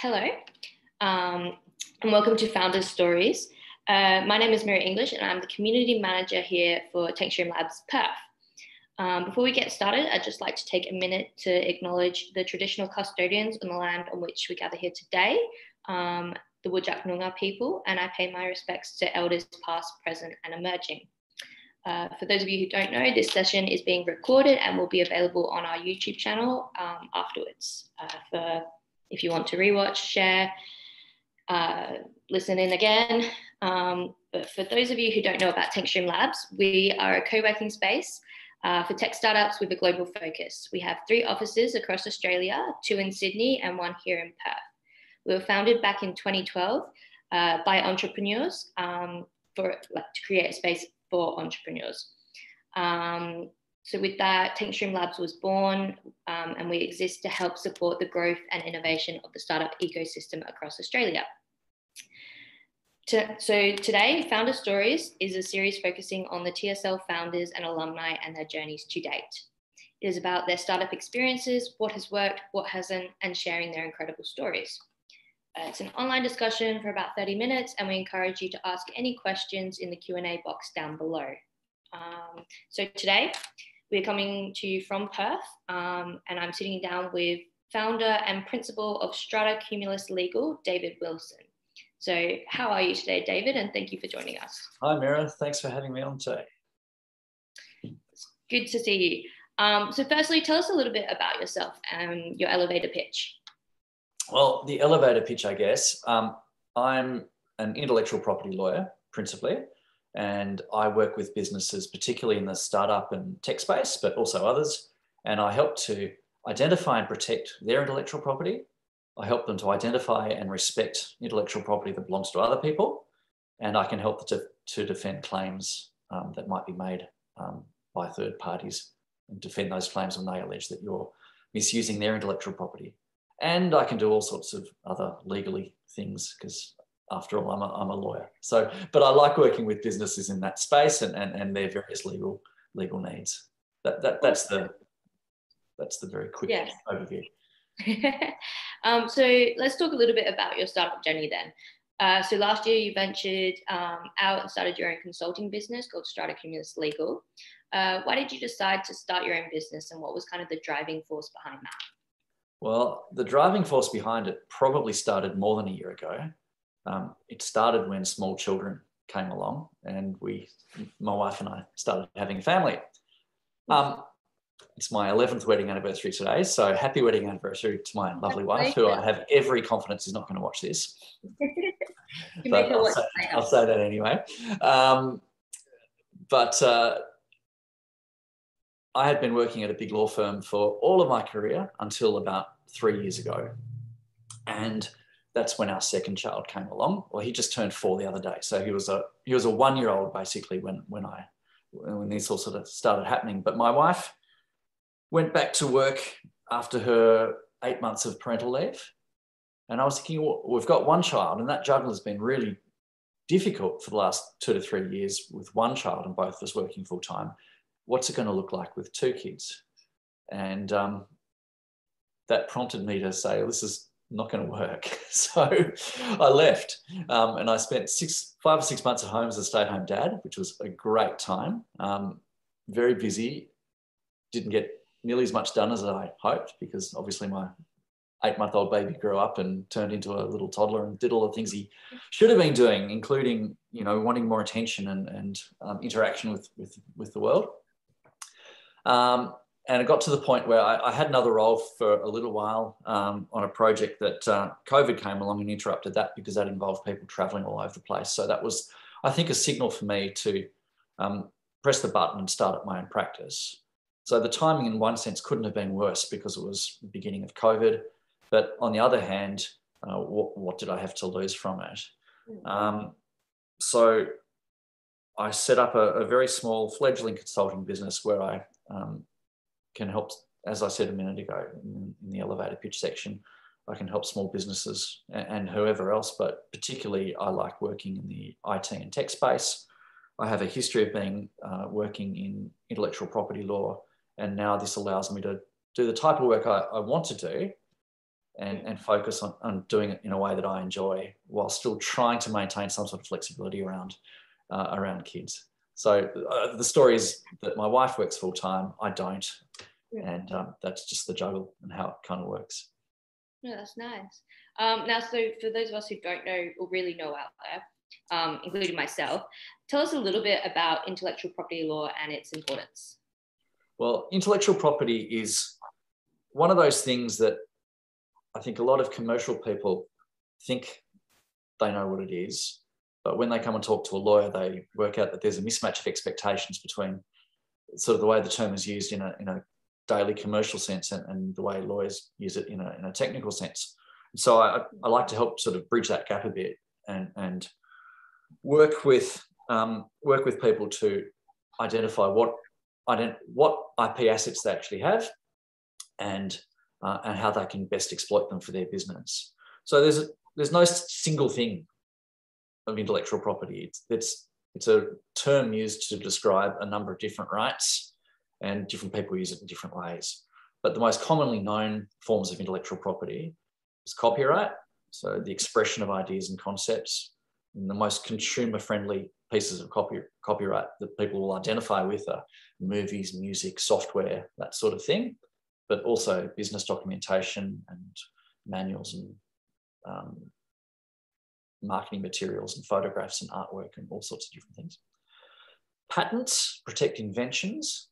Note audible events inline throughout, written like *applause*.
hello, um, and welcome to Founders Stories. Uh, my name is Mary English, and I'm the community manager here for Tank Stream Labs Perth. Um, before we get started, I'd just like to take a minute to acknowledge the traditional custodians on the land on which we gather here today, um, the Whadjuk Noongar people, and I pay my respects to elders past, present, and emerging. Uh, for those of you who don't know, this session is being recorded and will be available on our YouTube channel um, afterwards uh, for if you want to rewatch, share, uh, listen in again. Um, but for those of you who don't know about Tank Stream Labs, we are a co-working space uh, for tech startups with a global focus. We have three offices across Australia, two in Sydney and one here in Perth. We were founded back in 2012 uh, by entrepreneurs um, for like, to create a space for entrepreneurs. Um, so with that, Tank Stream Labs was born um, and we exist to help support the growth and innovation of the startup ecosystem across Australia. To, so today, Founder Stories is a series focusing on the TSL founders and alumni and their journeys to date. It is about their startup experiences, what has worked, what hasn't, and sharing their incredible stories. Uh, it's an online discussion for about 30 minutes, and we encourage you to ask any questions in the Q&A box down below. Um, so today, we're coming to you from Perth, um, and I'm sitting down with founder and principal of Stratocumulus Legal, David Wilson. So, how are you today, David? And thank you for joining us. Hi, Mira. Thanks for having me on today. It's good to see you. Um, so, firstly, tell us a little bit about yourself and your elevator pitch. Well, the elevator pitch, I guess. Um, I'm an intellectual property lawyer, principally and I work with businesses, particularly in the startup and tech space, but also others. And I help to identify and protect their intellectual property. I help them to identify and respect intellectual property that belongs to other people. And I can help to, to defend claims um, that might be made um, by third parties and defend those claims when they allege that you're misusing their intellectual property. And I can do all sorts of other legally things because after all, I'm a, I'm a lawyer. So, but I like working with businesses in that space and, and, and their various legal legal needs. That, that that's the that's the very quick yeah. overview. *laughs* um, so let's talk a little bit about your startup journey then. Uh, so last year you ventured um, out and started your own consulting business called Stratocumulus Legal. Uh, why did you decide to start your own business and what was kind of the driving force behind that? Well, the driving force behind it probably started more than a year ago. Um, it started when small children came along and we, my wife and I started having a family. Um, it's my 11th wedding anniversary today. So happy wedding anniversary to my lovely wife, who I have every confidence is not going to watch this. *laughs* but I'll say, I'll say, that anyway. Um, but uh, I had been working at a big law firm for all of my career until about three years ago. And that's when our second child came along. Well, he just turned four the other day, so he was a he was a one year old basically when when I when this all sort of started happening. But my wife went back to work after her eight months of parental leave, and I was thinking, well, we've got one child, and that juggle has been really difficult for the last two to three years with one child and both of us working full time. What's it going to look like with two kids? And um, that prompted me to say, this is not going to work. *laughs* So I left um, and I spent six, five or six months at home as a stay at home dad, which was a great time. Um, very busy, didn't get nearly as much done as I hoped because obviously my eight month old baby grew up and turned into a little toddler and did all the things he should have been doing, including, you know, wanting more attention and, and um, interaction with, with, with the world. Um, and it got to the point where I, I, had another role for a little while um, on a project that uh, COVID came along and interrupted that because that involved people traveling all over the place. So that was, I think, a signal for me to um, press the button and start up my own practice. So the timing, in one sense, couldn't have been worse because it was the beginning of COVID. But on the other hand, uh, what, what, did I have to lose from it? Hmm. Um, so I set up a, a, very small fledgling consulting business where I um, can help, as I said a minute ago in, in the elevator pitch section, I can help small businesses and, and whoever else, but particularly I like working in the IT and tech space. I have a history of being uh, working in intellectual property law, and now this allows me to do the type of work I, I want to do and, and focus on, on doing it in a way that I enjoy while still trying to maintain some sort of flexibility around uh, around kids. So uh, the story is that my wife works full time, I don't, and um, that's just the juggle and how it kind of works. Yeah, that's nice. Um, now, so for those of us who don't know or really know out there, um, including myself, tell us a little bit about intellectual property law and its importance. Well, intellectual property is one of those things that I think a lot of commercial people think they know what it is, but when they come and talk to a lawyer, they work out that there's a mismatch of expectations between sort of the way the term is used in a, in a daily commercial sense and, and the way lawyers use it in a, in a technical sense. So I, I like to help sort of bridge that gap a bit and, and work with um, work with people to identify what ident- what IP assets they actually have and uh, and how they can best exploit them for their business. So there's a, there's no single thing of intellectual property. It's, it's it's a term used to describe a number of different rights, and different people use it in different ways. But the most commonly known forms of intellectual property is copyright, so the expression of ideas and concepts. And the most consumer-friendly pieces of copy, copyright that people will identify with are movies, music, software, that sort of thing but also business documentation and manuals and um, marketing materials and photographs and artwork and all sorts of different things. Patents protect inventions.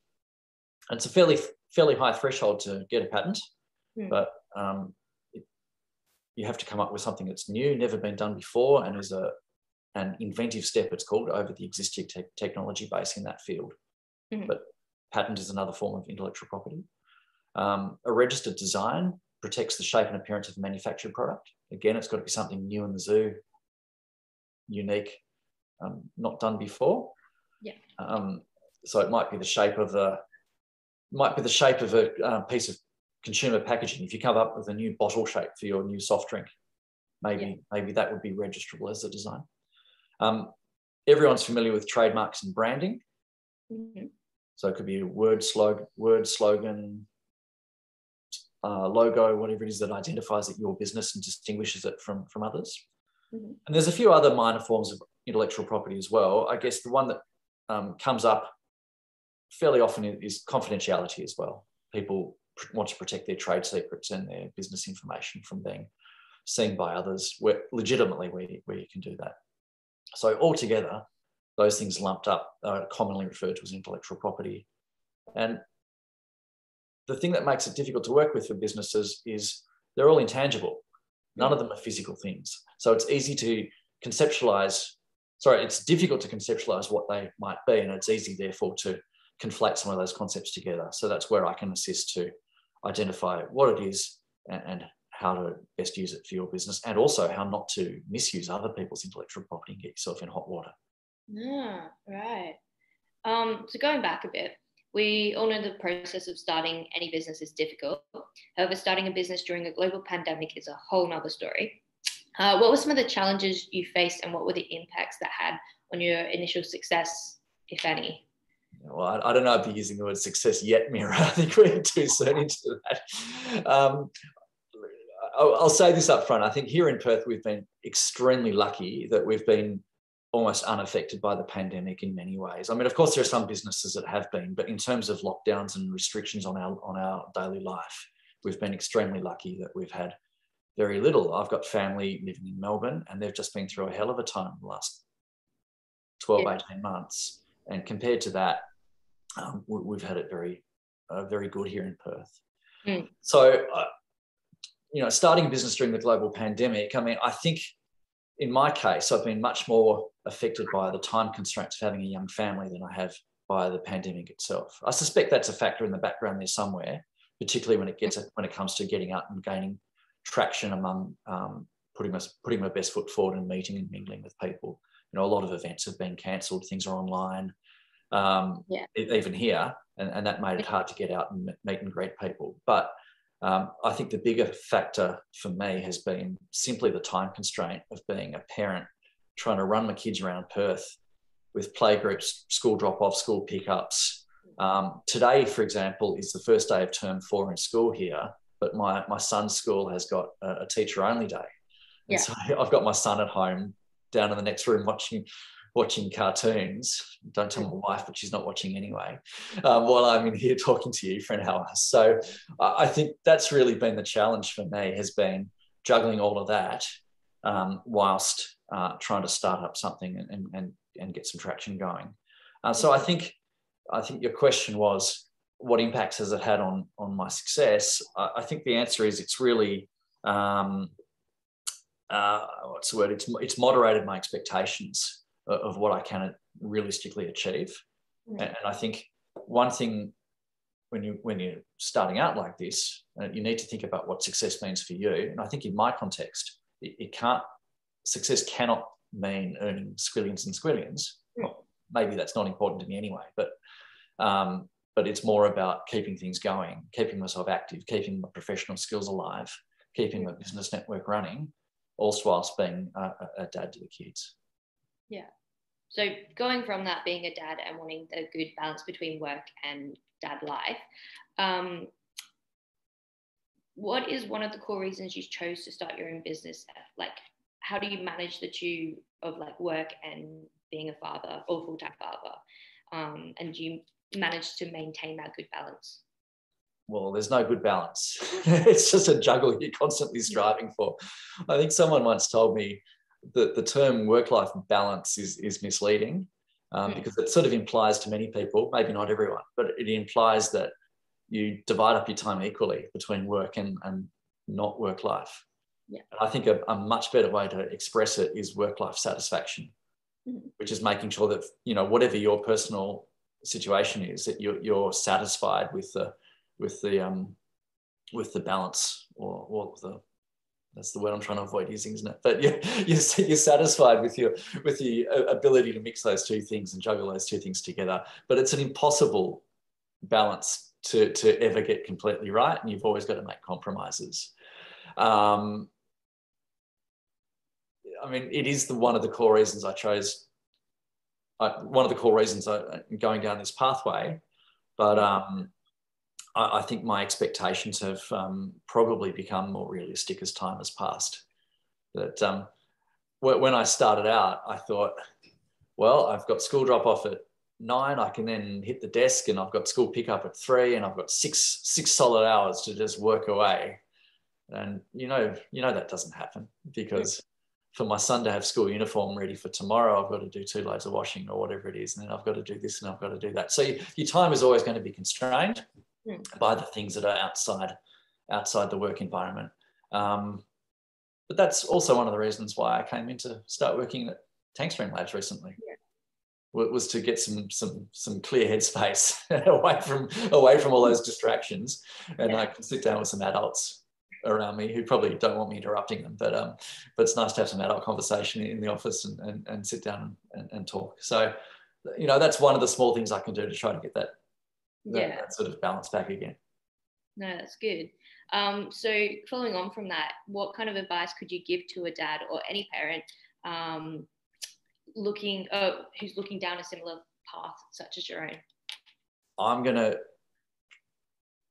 And it's a fairly fairly high threshold to get a patent, mm. but um, it, you have to come up with something that's new, never been done before, and is a an inventive step. It's called over the existing te technology base in that field. Mm. But patent is another form of intellectual property. Um, a registered design protects the shape and appearance of a manufactured product. Again, it's got to be something new in the zoo, unique, um, not done before. Yeah. Um, so it might be the shape of a might be the shape of a uh, piece of consumer packaging. If you come up with a new bottle shape for your new soft drink, maybe yeah. maybe that would be registrable as a design. Um, everyone's familiar with trademarks and branding. Mm-hmm. So it could be a word slogan, word slogan, uh, logo, whatever it is that identifies it, your business and distinguishes it from, from others. Mm-hmm. And there's a few other minor forms of intellectual property as well. I guess the one that um, comes up fairly often is confidentiality as well. People want to protect their trade secrets and their business information from being seen by others where, legitimately where, where you can do that. So altogether, those things lumped up are commonly referred to as intellectual property. And the thing that makes it difficult to work with for businesses is they're all intangible. None of them are physical things. So it's easy to conceptualize, sorry, it's difficult to conceptualize what they might be. And it's easy, therefore, to conflate some of those concepts together. So that's where I can assist to identify what it is and, and how to best use it for your business and also how not to misuse other people's intellectual property and get yourself in hot water. Yeah, right. Um, so going back a bit, we all know the process of starting any business is difficult. However, starting a business during a global pandemic is a whole nother story. Uh, what were some of the challenges you faced and what were the impacts that had on your initial success, if any? Well, I, I don't know if you're using the word success yet, Mira. *laughs* I think we're too soon into that. Um, I'll, I'll say this up front. I think here in Perth, we've been extremely lucky that we've been almost unaffected by the pandemic in many ways. I mean, of course, there are some businesses that have been, but in terms of lockdowns and restrictions on our on our daily life, we've been extremely lucky that we've had very little. I've got family living in Melbourne, and they've just been through a hell of a time the last 12, yeah. 18 months. And compared to that, um, we, have had it very, uh, very good here in Perth. Mm. So, uh, you know, starting a business during the global pandemic, I mean, I think in my case, I've been much more affected by the time constraints of having a young family than I have by the pandemic itself. I suspect that's a factor in the background there somewhere, particularly when it gets when it comes to getting out and gaining traction among um, putting my putting my best foot forward and meeting and mingling with people. You know, a lot of events have been cancelled. Things are online, um, yeah. even here, and, and that made it hard to get out and meet and greet people. But um, I think the bigger factor for me has been simply the time constraint of being a parent trying to run my kids around Perth with playgroups, school drop off, school pickups. Um, today, for example, is the first day of term four in school here. but my my son's school has got a, a teacher only day. Yeah. And so *laughs* I've got my son at home down in the next room watching watching cartoons. Don't tell my wife, but she's not watching anyway. Um, while I'm in here *laughs* talking to you for an hour, so I think that's really been the challenge for me has been juggling all of that um, whilst uh, trying to start up something and, and, and get some traction going. Uh, so I think I think your question was what impacts has it had on on my success? I, I think the answer is it's really um, uh, what's the word? It's it's moderated my expectations of what I can realistically achieve. Mm. And, I think one thing when you when you're starting out like this, uh, you need to think about what success means for you. And I think in my context, it, it can't success cannot mean earning squillions and squillions. Mm. Well, maybe that's not important to me anyway, but um, but it's more about keeping things going, keeping myself active, keeping my professional skills alive, keeping my business network running, all whilst being a, a dad to the kids. Yeah. So going from that being a dad and wanting a good balance between work and dad life, um, what is one of the core reasons you chose to start your own business? Like, how do you manage the two of like work and being a father or full-time father? Um, and do you manage to maintain that good balance? Well, there's no good balance. *laughs* it's just a juggle you're constantly striving for. I think someone once told me the, the term work-life balance is, is misleading um, mm. because it sort of implies to many people, maybe not everyone, but it implies that you divide up your time equally between work and, and not work life. Yeah. And I think a, a, much better way to express it is work-life satisfaction, mm. which is making sure that, you know, whatever your personal situation is, that you're, you're satisfied with the, with the, um, with the balance or, or the that's the word I'm trying to avoid using, isn't it? But *laughs* you're, you're, you're satisfied with your with the uh, ability to mix those two things and juggle those two things together. But it's an impossible balance to, to ever get completely right, and you've always got to make compromises. Um, I mean, it is the one of the core reasons I chose. I, one of the core reasons I'm going down this pathway, but um, I, I think my expectations have um, probably become more realistic as time has passed. That um, when I started out, I thought, well, I've got school drop off at nine. I can then hit the desk, and I've got school pickup at three, and I've got six six solid hours to just work away. And you know, you know that doesn't happen because for my son to have school uniform ready for tomorrow, I've got to do two loads of washing or whatever it is, and then I've got to do this and I've got to do that. So your time is always going to be constrained mm. by the things that are outside outside the work environment. Um, but that's also one of the reasons why I came in to start working at Tank Stream Labs recently. Yeah. Was to get some some some clear headspace *laughs* away from away from all those distractions, and yeah. I can sit down with some adults around me who probably don't want me interrupting them, but um, but it's nice to have some adult conversation in the office and and, and sit down and, and talk. So, you know, that's one of the small things I can do to try to get that that, yeah. that sort of balance back again. No, that's good. Um, so following on from that, what kind of advice could you give to a dad or any parent um, looking uh, who's looking down a similar path such as your own? I'm gonna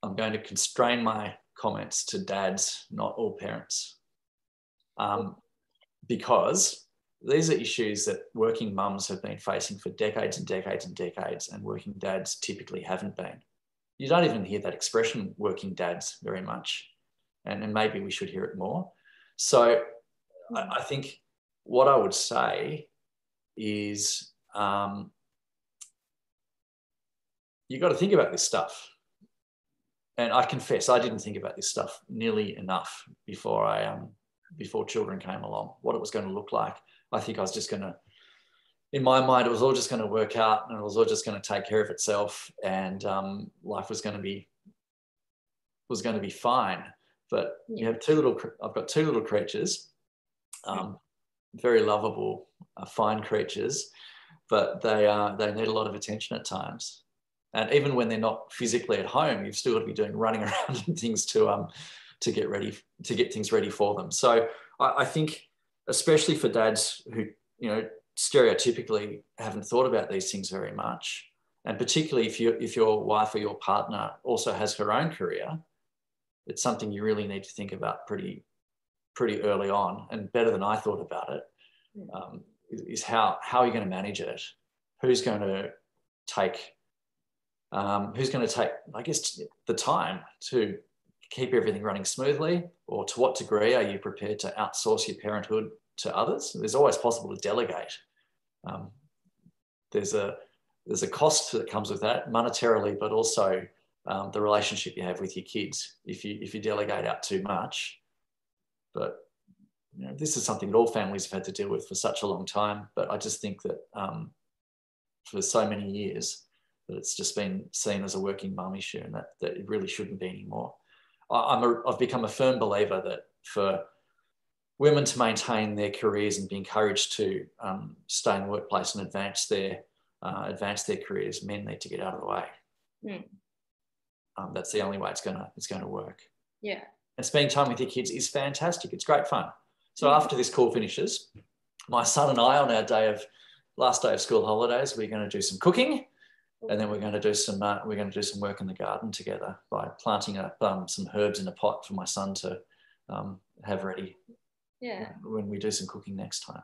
I'm going to constrain my comments to dads, not all parents, um, because these are issues that working mums have been facing for decades and decades and decades, and working dads typically haven't been. You don't even hear that expression, working dads, very much. And, and maybe we should hear it more. So I, I think what I would say is um, you've got to think about this stuff. And I confess, I didn't think about this stuff nearly enough before I um, before children came along. What it was going to look like, I think I was just going to, in my mind, it was all just going to work out and it was all just going to take care of itself and um, life was going to be, was going to be fine. But you have two little, I've got two little creatures, um, very lovable, uh, fine creatures, but they, uh, they need a lot of attention at times. And even when they're not physically at home, you've still got to be doing running *laughs* around and things to, um, to get ready, to get things ready for them. So I, I think especially for dads who, you know, stereotypically haven't thought about these things very much. And particularly if you if your wife or your partner also has her own career, it's something you really need to think about pretty pretty early on, and better than I thought about it. Um, is, how how are you going to manage it? Who's going to take um, who's going to take, I guess, the time to keep everything running smoothly, or to what degree are you prepared to outsource your parenthood to others? There's always possible to delegate. Um, there's a there's a cost that comes with that monetarily, but also um, the relationship you have with your kids if you if you delegate out too much. But you know, this is something that all families have had to deal with for such a long time. But I just think that um, for so many years that it's just been seen as a working mum issue, and that, that it really shouldn't be anymore. I'm a, I've become a firm believer that for women to maintain their careers and be encouraged to um, stay in the workplace and advance their uh, advance their careers, men need to get out of the way. Mm. Um, that's the only way it's gonna it's gonna work. Yeah. And spending time with your kids is fantastic. It's great fun. So after this call finishes, my son and I on our day of last day of school holidays, we're going to do some cooking, and then we're going to do some uh, we're going to do some work in the garden together by planting up um, some herbs in a pot for my son to um, have ready Yeah. when we do some cooking next time.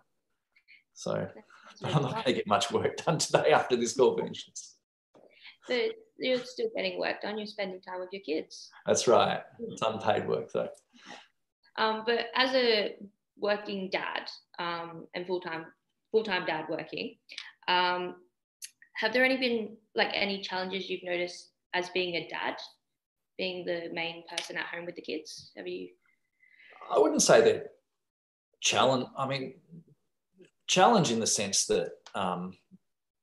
So but *laughs* I'm not going to get much work done today after this call finishes. So you're still getting work done. You're spending time with your kids. That's right. It's unpaid work though. Um, but as a working dad um, and full time full time dad working, um, have there any been like any challenges you've noticed as being a dad, being the main person at home with the kids? Have you? I wouldn't say that challenge. I mean, challenge in the sense that um,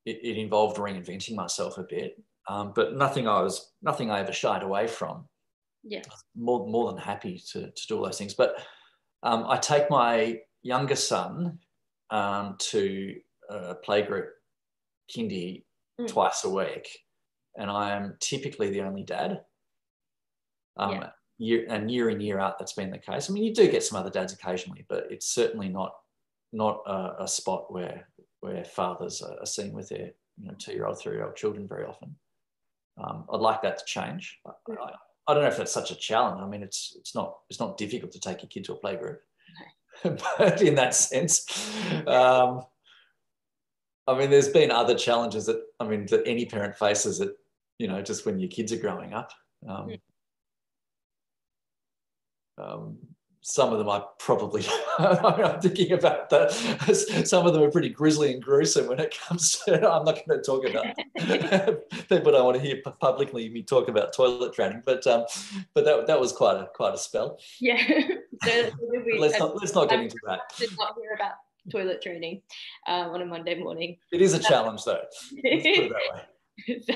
it, it involved reinventing myself a bit, um, but nothing I was nothing I ever shied away from. Yeah. More more than happy to to do all those things. But um, I take my younger son um, to a playgroup kindy Mm. twice a week, and I am typically the only dad. Um, Yeah. year and year in year out, that's been the case. I mean, you do get some other dads occasionally, but it's certainly not not a, a spot where where fathers are, are seen with their you know two year old, three year old children very often. Um, I'd like that to change. I, I, I don't know if that's such a challenge. I mean, it's it's not it's not difficult to take your kid to a playgroup, *laughs* but in that sense, um, I mean, there's been other challenges that I mean that any parent faces. That you know, just when your kids are growing up. Um, um, some of them I probably *laughs* I'm thinking about that. Some of them are pretty grisly and gruesome when it comes to. I'm not going to talk about. *laughs* People don't want to hear publicly me talk about toilet training, but um, but that, that was quite a quite a spell. Yeah. *laughs* so, so we, let's not let's not get into that. did not hear about toilet training um, on a Monday morning. It is a challenge though. Let's put it that *laughs* way.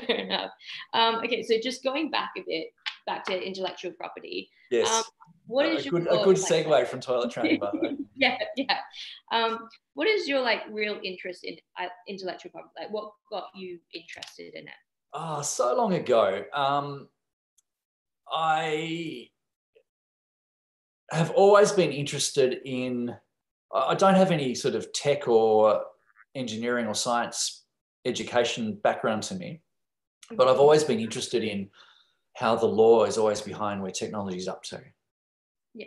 Fair enough. Um, okay, so just going back a bit, back to intellectual property. Yes. Um, what is a your good a good like- segue from toilet training, by the way. *laughs* yeah, yeah. Um, what is your like real interest in uh, intellectual property? Like, what got you interested in it? Oh, so long ago. Um, I have always been interested in. I don't have any sort of tech or engineering or science education background to me, but I've always been interested in how the law is always behind where technology is up to. Yeah.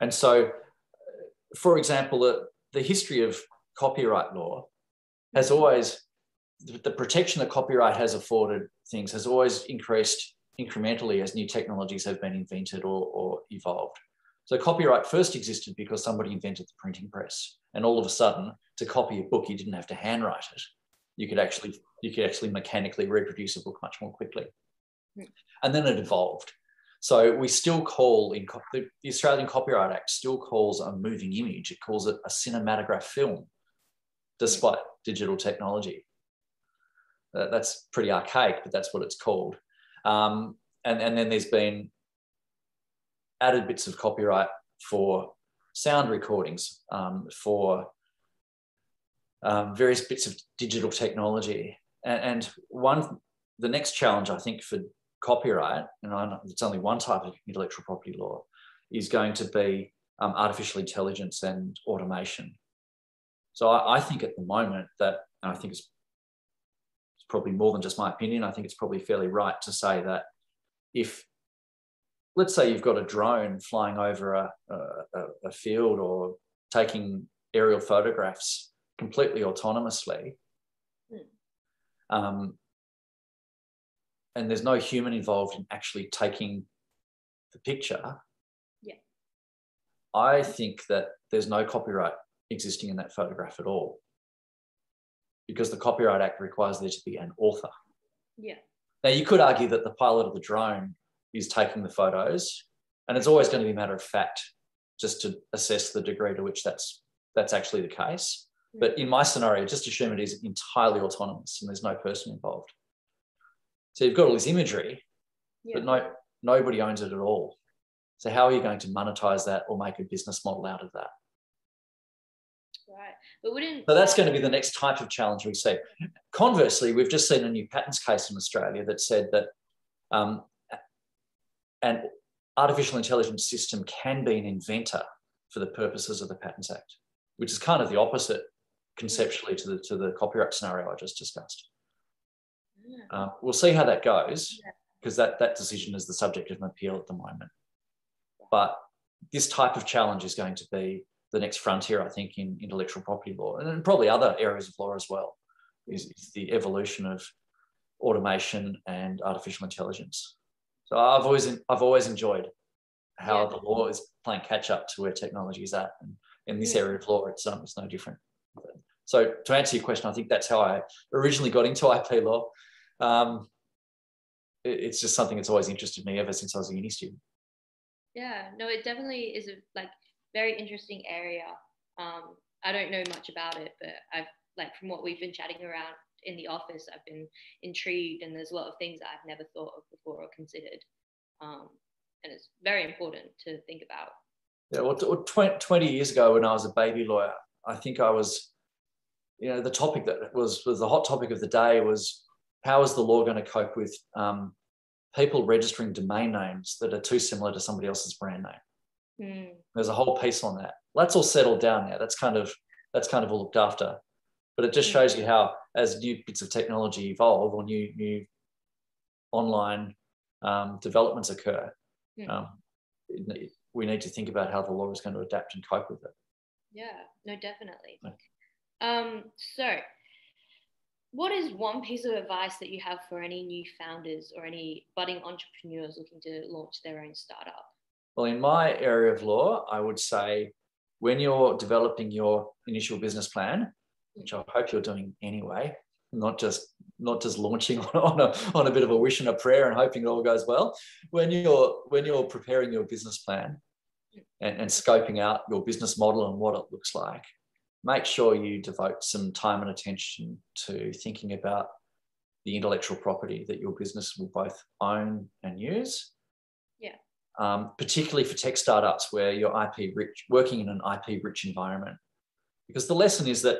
And so, for example, the, the history of copyright law has always, the the protection that copyright has afforded things has always increased incrementally as new technologies have been invented or, or evolved. So copyright first existed because somebody invented the printing press. And all of a sudden, to copy a book, you didn't have to handwrite it. You could actually, you could actually mechanically reproduce a book much more quickly. Hmm. And then it evolved. So we still call in the, the Australian Copyright Act still calls a moving image, it calls it a cinematograph film, despite digital technology. That's pretty archaic, but that's what it's called. Um, and, and then there's been added bits of copyright for sound recordings, um, for um, various bits of digital technology. And, and one, the next challenge I think for copyright, and I it's only one type of intellectual property law, is going to be um, artificial intelligence and automation. So I, I think at the moment that, I think it's probably more than just my opinion, I think it's probably fairly right to say that if let's say you've got a drone flying over a, a, a field or taking aerial photographs completely autonomously. Mm. Um, and there's no human involved in actually taking the picture. Yeah. I think that there's no copyright existing in that photograph at all because the Copyright Act requires there to be an author. Yeah. Now, you could argue that the pilot of the drone is taking the photos, and it's always going to be a matter of fact just to assess the degree to which that's that's actually the case. But in my scenario, just assume it is entirely autonomous and there's no person involved. So you've got all this imagery, yeah. but no nobody owns it at all. So how are you going to monetize that or make a business model out of that? Right. But wouldn't so that's going to be the next type of challenge we see. Conversely, we've just seen a new patents case in Australia that said that um, an artificial intelligence system can be an inventor for the purposes of the Patents Act, which is kind of the opposite conceptually to the to the copyright scenario I just discussed. Yeah. Uh, we'll see how that goes because yeah. that that decision is the subject of an appeal at the moment. But this type of challenge is going to be the next frontier, I think, in intellectual property law and probably other areas of law as well, is, is the evolution of automation and artificial intelligence. So I've always I've always enjoyed how yeah. the law is playing catch up to where technology is at, and in this yeah. area of law, it's um, it's no different. So to answer your question, I think that's how I originally got into IP law. Um, it, it's just something that's always interested me ever since I was a uni student. Yeah, no, it definitely is a like very interesting area. Um, I don't know much about it, but I've like from what we've been chatting around in the office, I've been intrigued, and there's a lot of things that I've never thought of before or considered, um, and it's very important to think about. Yeah, well, 20 years ago when I was a baby lawyer, I think I was, you know, the topic that was was the hot topic of the day was how is the law going to cope with um, people registering domain names that are too similar to somebody else's brand name. Mm. There's a whole piece on that. That's all settled down now. That's kind of that's kind of all looked after. But it just shows you how, as new bits of technology evolve or new new online um, developments occur, um, we need to think about how the law is going to adapt and cope with it. Yeah, no, definitely. Um, so, what is one piece of advice that you have for any new founders or any budding entrepreneurs looking to launch their own startup? Well, in my area of law, I would say when you're developing your initial business plan, which I hope you're doing anyway, not just not just launching *laughs* on a, on a bit of a wish and a prayer and hoping it all goes well. When you're when you're preparing your business plan and, and scoping out your business model and what it looks like, make sure you devote some time and attention to thinking about the intellectual property that your business will both own and use um, particularly for tech startups where you're IP rich, working in an IP rich environment. Because the lesson is that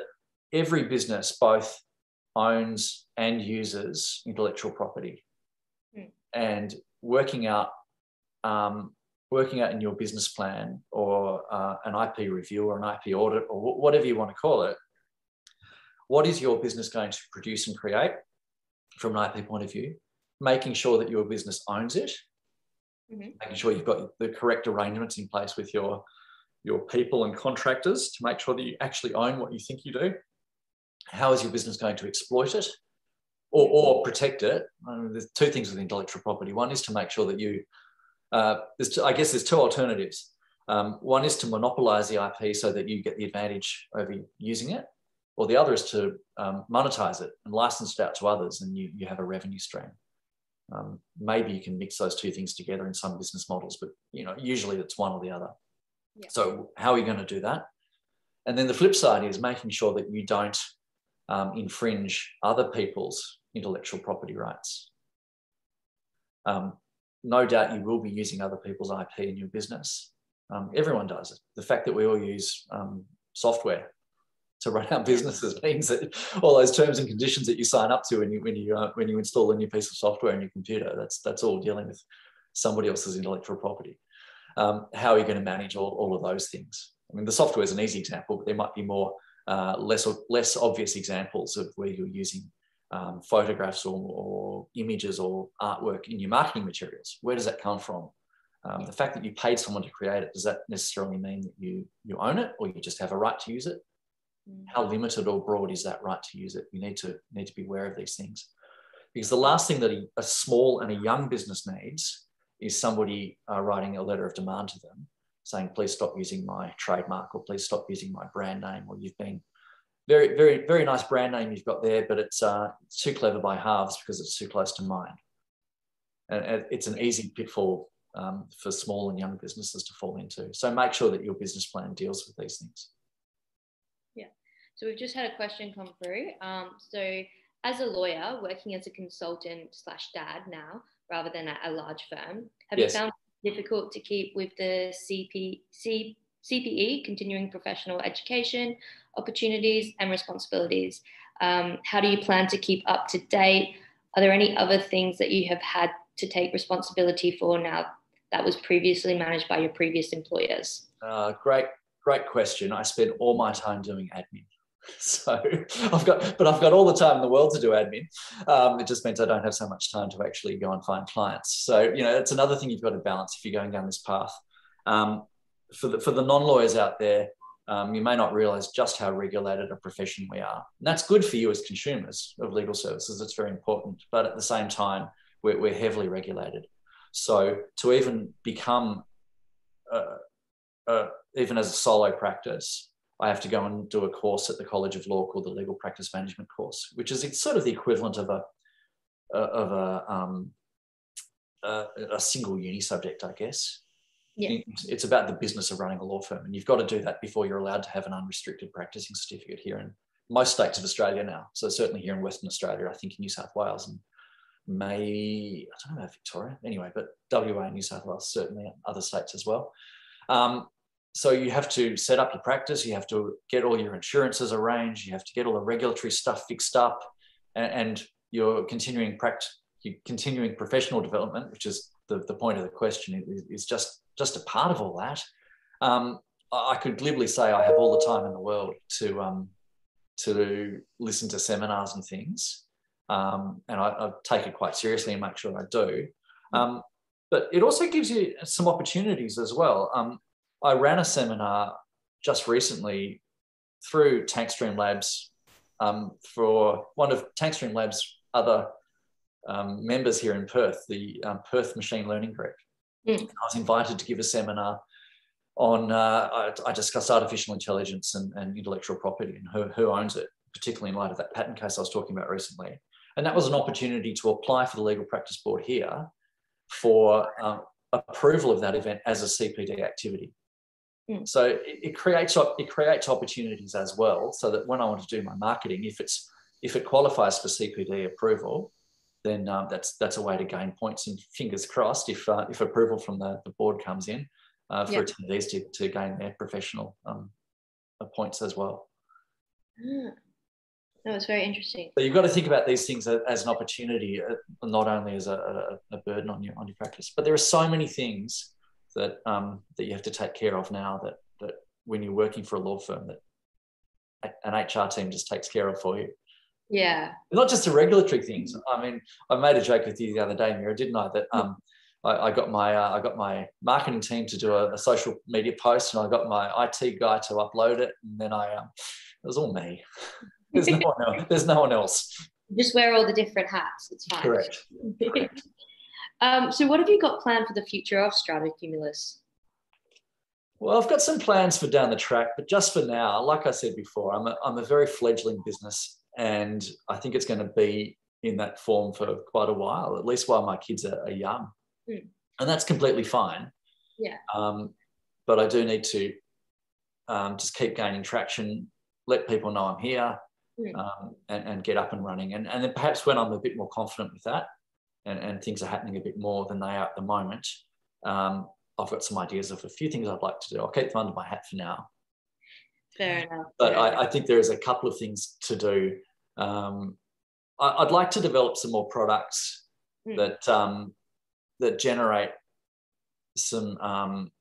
every business both owns and uses intellectual property. Mm. And working out um, working out in your business plan or uh, an IP review or an IP audit or whatever you want to call it, what is your business going to produce and create from an IP point of view? Making sure that your business owns it mm-hmm. making sure you've got the correct arrangements in place with your your people and contractors to make sure that you actually own what you think you do. How is your business going to exploit it or, or protect it? Um, there's two things with intellectual property. One is to make sure that you, uh, two, I guess there's two alternatives. Um, one is to monopolize the IP so that you get the advantage over using it, or the other is to um, monetize it and license it out to others and you, you have a revenue stream. Um, maybe you can mix those two things together in some business models, but you know, usually it's one or the other. Yeah. So how are you going to do that? And then the flip side is making sure that you don't um, infringe other people's intellectual property rights. Um, no doubt you will be using other people's IP in your business. Um, everyone does it. The fact that we all use um, software to run our businesses *laughs* means that all those terms and conditions that you sign up to when you when you uh, when you install a new piece of software in your computer that's that's all dealing with somebody else's intellectual property um, how are you going to manage all, all of those things i mean the software is an easy example but there might be more uh, less less obvious examples of where you're using um, photographs or, or, images or artwork in your marketing materials where does that come from Um, the fact that you paid someone to create it, does that necessarily mean that you, you own it or you just have a right to use it? Mm. How limited or broad is that right to use it? You need to, need to be aware of these things. Because the last thing that a, a small and a young business needs is somebody uh, writing a letter of demand to them saying, please stop using my trademark or please stop using my brand name or you've been very, very, very nice brand name you've got there, but it's, uh, too clever by halves because it's too close to mine. And it's an easy pitfall um, for small and young businesses to fall into. So make sure that your business plan deals with these things. Yeah. So we've just had a question come through. Um, so as a lawyer working as a consultant slash dad now, rather than at a large firm, have yes. you found difficult to keep with the CP, C, CPE, continuing professional education, opportunities and responsibilities? Um, how do you plan to keep up to date? Are there any other things that you have had to take responsibility for now that was previously managed by your previous employers? Uh, great, great question. I spend all my time doing admin. *laughs* So I've got, but I've got all the time in the world to do admin. Um, it just means I don't have so much time to actually go and find clients. So you know, it's another thing you've got to balance if you're going down this path. Um, for the for the non-lawyers out there, um, you may not realize just how regulated a profession we are. And that's good for you as consumers of legal services. It's very important. But at the same time, we're, we're heavily regulated. So to even become, uh, uh, even as a solo practice, I have to go and do a course at the College of Law called the Legal Practice Management course, which is it's sort of the equivalent of a of a um, a, a single uni subject, I guess. Yeah. It's about the business of running a law firm, and you've got to do that before you're allowed to have an unrestricted practicing certificate here in most states of Australia now. So certainly here in Western Australia, I think in New South Wales and may I don't know about Victoria anyway, but WA and New South Wales certainly other states as well. Um, so you have to set up your practice, you have to get all your insurances arranged, you have to get all the regulatory stuff fixed up, and, and your continuing practice, your continuing professional development, which is the, the point of the question, is, is just just a part of all that. Um, I could glibly say I have all the time in the world to um, to listen to seminars and things, um, and I, I, take it quite seriously and make sure I do. Um, but it also gives you some opportunities as well. I ran a seminar just recently through Tank Stream Labs um, for one of Tank Stream Labs' other um, members here in Perth, the um, Perth Machine Learning Group. Mm. I was invited to give a seminar on, uh, I, I, discussed artificial intelligence and, and intellectual property and who, who owns it, particularly in light of that patent case I was talking about recently. And that was an opportunity to apply for the Legal Practice Board here for um, approval of that event as a CPD activity. Mm. So it, it, creates it creates opportunities as well, so that when I want to do my marketing, if it's if it qualifies for CPD approval, then um, that's that's a way to gain points. And fingers crossed, if uh, if approval from the, the board comes in, uh, for yep. attendees to, to gain their professional um, points as well. Mm. That was very interesting. So you've got to think about these things as an opportunity, uh, not only as a, a, a burden on your on your practice. But there are so many things that um, that you have to take care of now that that when you're working for a law firm that an HR team just takes care of for you. Yeah. Not just the regulatory things. I mean, I made a joke with you the other day, Mira, didn't I? That um, I, I got my uh, I got my marketing team to do a, a, social media post, and I got my IT guy to upload it, and then I um, it was all me. *laughs* There's no one else. There's no one else. Just wear all the different hats. It's fine. Correct. Correct. *laughs* um, so, what have you got planned for the future of Strata Cumulus? Well, I've got some plans for down the track, but just for now, like I said before, I'm a, I'm a very fledgling business, and I think it's going to be in that form for quite a while, at least while my kids are, are young, mm. and that's completely fine. Yeah. Um, but I do need to um, just keep gaining traction, let people know I'm here, mm. um, and, and, get up and running. And, and then perhaps when I'm a bit more confident with that and, and things are happening a bit more than they are at the moment, um, I've got some ideas of a few things I'd like to do. I'll keep them under my hat for now. Fair enough. But I, I, think there is a couple of things to do. Um, I, would like to develop some more products mm. that um, that generate some, um,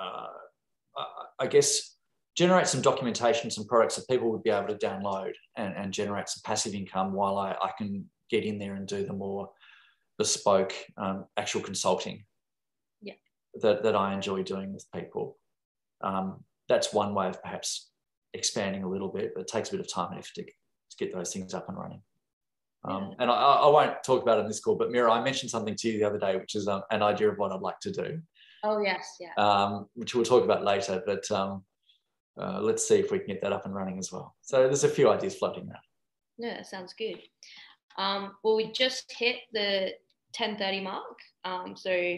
uh, I guess, generate some documentation, some products that people would be able to download and, and generate some passive income while I, I can get in there and do the more bespoke um, actual consulting. that, that I enjoy doing with people. Um, that's one way of perhaps expanding a little bit, but it takes a bit of time and effort to, to get those things up and running. Um, and I, I, won't talk about it in this call, but Mira, I mentioned something to you the other day, which is um, an idea of what I'd like to do. Oh yes, yeah. Um, which we'll talk about later, but um, uh, let's see if we can get that up and running as well. So there's a few ideas floating around. Yeah, sounds good. Um, well, we just hit the 10:30 mark, um, so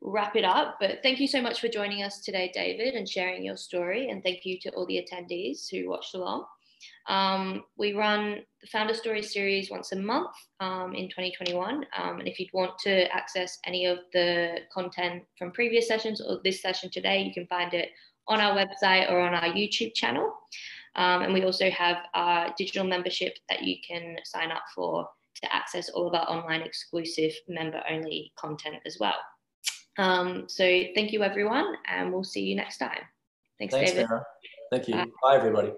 wrap it up. But thank you so much for joining us today, David, and sharing your story. And thank you to all the attendees who watched along. Um, we run the Founder Story series once a month um, in 2021. Um, and if you'd want to access any of the content from previous sessions or this session today, you can find it on our website or on our YouTube channel. Um, and we also have our digital membership that you can sign up for to access all of our online exclusive member only content as well. Um, so thank you everyone and we'll see you next time. Thanks, Thanks David. Thank you. Bye, Bye everybody.